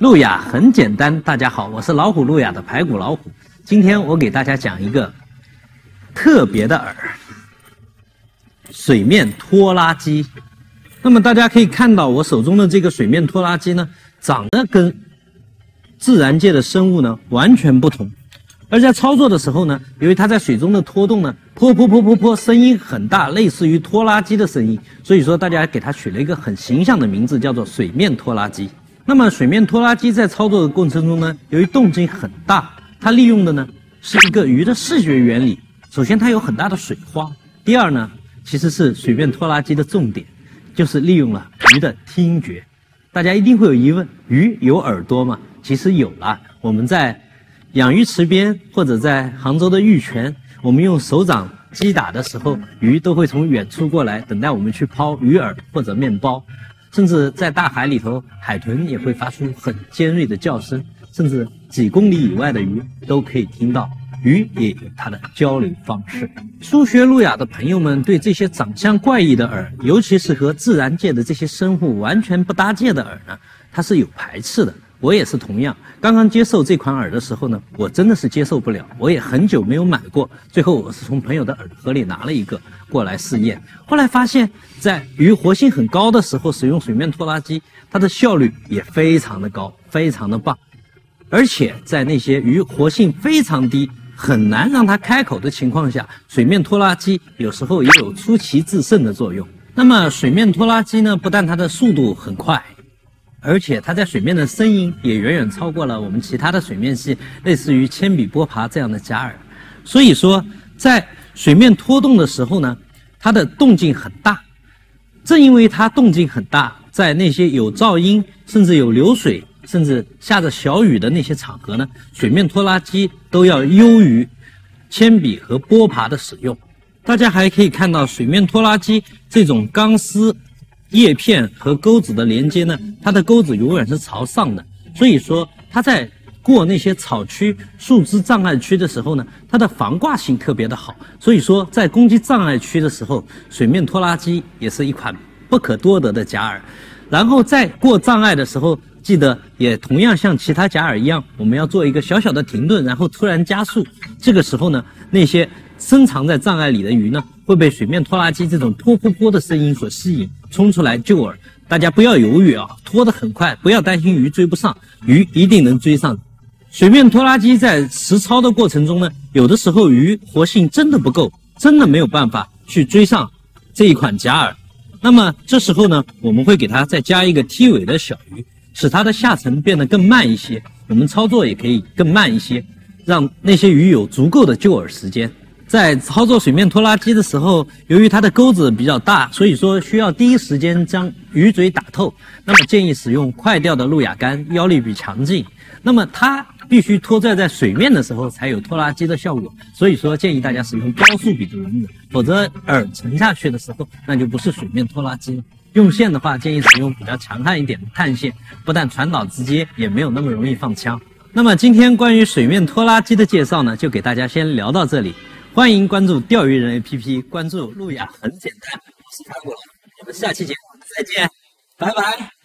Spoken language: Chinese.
路亚很简单，大家好，我是老虎路亚的排骨老虎。今天我给大家讲一个特别的饵——水面拖拉机。那么大家可以看到，我手中的这个水面拖拉机呢，长得跟自然界的生物呢完全不同。而在操作的时候呢，由于它在水中的拖动呢，泼泼泼泼泼，声音很大，类似于拖拉机的声音，所以说大家给它取了一个很形象的名字，叫做水面拖拉机。那么水面拖拉机在操作的过程中呢，由于动静很大，它利用的呢是一个鱼的视觉原理。首先，它有很大的水花；第二呢，其实是水面拖拉机的重点，就是利用了鱼的听觉。大家一定会有疑问：鱼有耳朵吗？其实有了。我们在养鱼池边或者在杭州的玉泉，我们用手掌击打的时候，鱼都会从远处过来，等待我们去抛鱼饵或者面包。甚至在大海里头，海豚也会发出很尖锐的叫声，甚至几公里以外的鱼都可以听到。鱼也有它的交流方式。初学路亚的朋友们对这些长相怪异的饵，尤其是和自然界的这些生物完全不搭界的饵呢，它是有排斥的。我也是同样，刚刚接受这款饵的时候呢，我真的是接受不了。我也很久没有买过，最后我是从朋友的饵盒里拿了一个过来试验。后来发现，在鱼活性很高的时候，使用水面拖拉机，它的效率也非常的高，非常的棒。而且在那些鱼活性非常低、很难让它开口的情况下，水面拖拉机有时候也有出奇制胜的作用。那么水面拖拉机呢，不但它的速度很快。而且它在水面的声音也远远超过了我们其他的水面系，类似于铅笔波爬这样的假饵。所以说，在水面拖动的时候呢，它的动静很大。正因为它动静很大，在那些有噪音、甚至有流水、甚至下着小雨的那些场合呢，水面拖拉机都要优于铅笔和波爬的使用。大家还可以看到，水面拖拉机这种钢丝。叶片和钩子的连接呢，它的钩子永远是朝上的，所以说它在过那些草区、树枝障碍区的时候呢，它的防挂性特别的好。所以说在攻击障碍区的时候，水面拖拉机也是一款不可多得的假饵。然后在过障碍的时候，记得也同样像其他假饵一样，我们要做一个小小的停顿，然后突然加速。这个时候呢，那些深藏在障碍里的鱼呢，会被水面拖拉机这种噗噗噗的声音所吸引。冲出来救饵，大家不要犹豫啊，拖得很快，不要担心鱼追不上，鱼一定能追上。水面拖拉机在实操的过程中呢，有的时候鱼活性真的不够，真的没有办法去追上这一款假饵。那么这时候呢，我们会给它再加一个踢尾的小鱼，使它的下沉变得更慢一些，我们操作也可以更慢一些，让那些鱼有足够的救饵时间。在操作水面拖拉机的时候，由于它的钩子比较大，所以说需要第一时间将鱼嘴打透。那么建议使用快钓的路亚竿，腰力比强劲。那么它必须拖拽在水面的时候才有拖拉机的效果。所以说建议大家使用高速比的轮子，否则饵沉下去的时候，那就不是水面拖拉机了。用线的话，建议使用比较强悍一点的碳线，不但传导直接，也没有那么容易放枪。那么今天关于水面拖拉机的介绍呢，就给大家先聊到这里。欢迎关注钓鱼人 APP，关注路亚很简单，我是潘果，我们下期节目再见，拜拜。